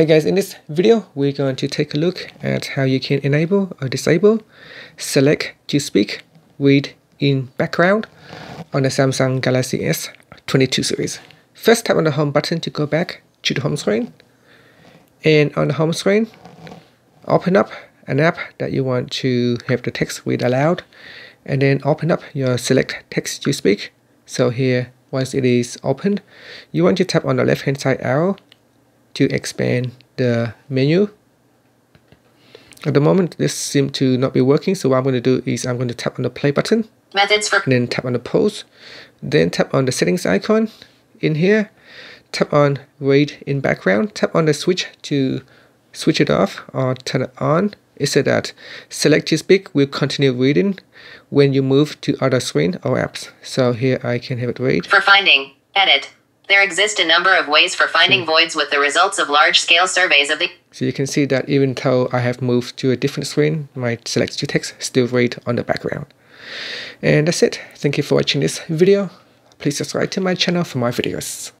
Hey guys, in this video, we're going to take a look at how you can enable or disable select to speak read in background on the Samsung Galaxy S22 series. First tap on the home button to go back to the home screen. And on the home screen, open up an app that you want to have the text read aloud. And then open up your select text to speak. So here, once it is opened, you want to tap on the left hand side arrow to expand the menu. At the moment, this seems to not be working, so what I'm going to do is I'm going to tap on the play button. Methods for then tap on the pause. Then tap on the settings icon in here. Tap on read in background. Tap on the switch to switch it off or turn it on. It said that select to speak will continue reading when you move to other screen or apps. So here I can have it read. for finding. Edit. There exist a number of ways for finding hmm. voids with the results of large-scale surveys of the So you can see that even though I have moved to a different screen, my select to text still read on the background. And that's it. Thank you for watching this video. Please subscribe to my channel for more videos.